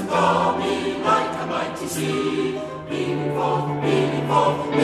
ransomed me like a mighty sea, leaning forth, leaning forth.